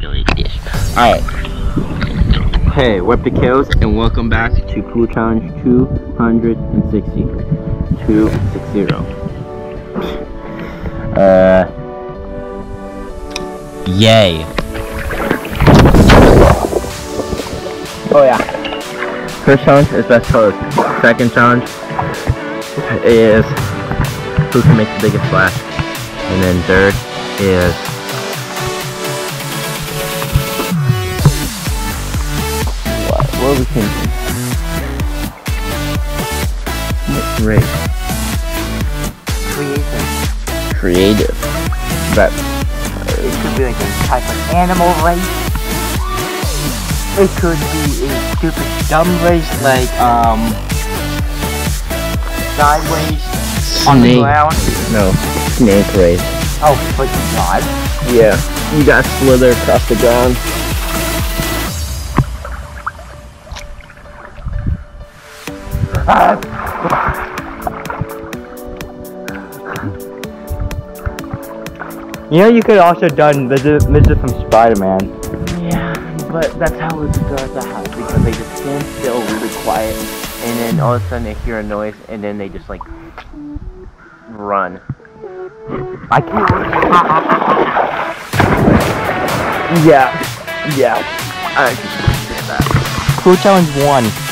something like this. Alright. Hey, what the kills, and welcome back to Pool Challenge 260. 260. Uh. Yay. Oh yeah. First challenge is best pose. Second challenge is who can make the biggest splash. And then third is what, what are we thinking? Creative. Creative. But It could be like a type of animal race. It could be a stupid dumb race like um sideways on the ground. No, snake race. Oh, but God. Yeah, you got slither across the ground. You know, you could also done visit, visit from Spider-Man. Yeah, but that's how it starts out because they just stand still really quiet and then all of a sudden they hear a noise and then they just like run. I can't. Yeah, yeah. I can understand that. Crew challenge one.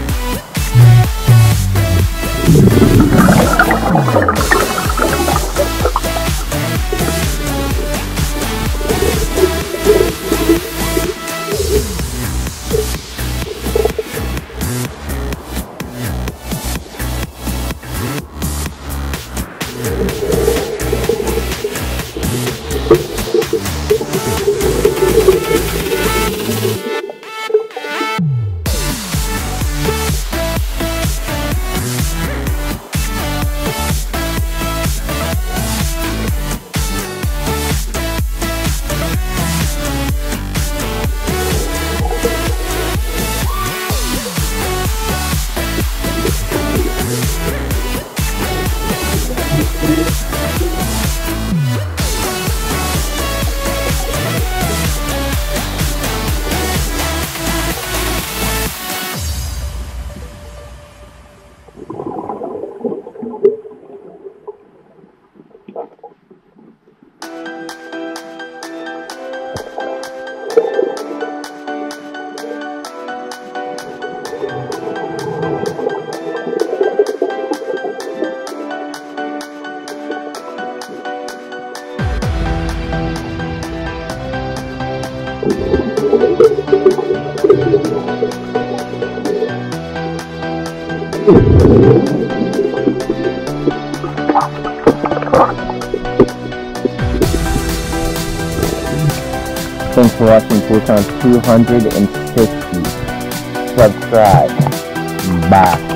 Thanks for watching Pool Challenge 260. Subscribe. Bye.